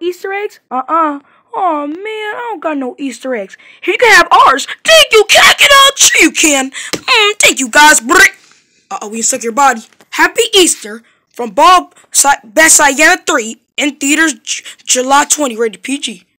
Easter eggs? Uh-uh. Oh man, I don't got no Easter eggs. Here you can have ours. Thank you. Can Sure you can. Mm, thank you guys. Uh oh, we suck your body. Happy Easter from Bob Best 3 in theaters July 20, rated PG.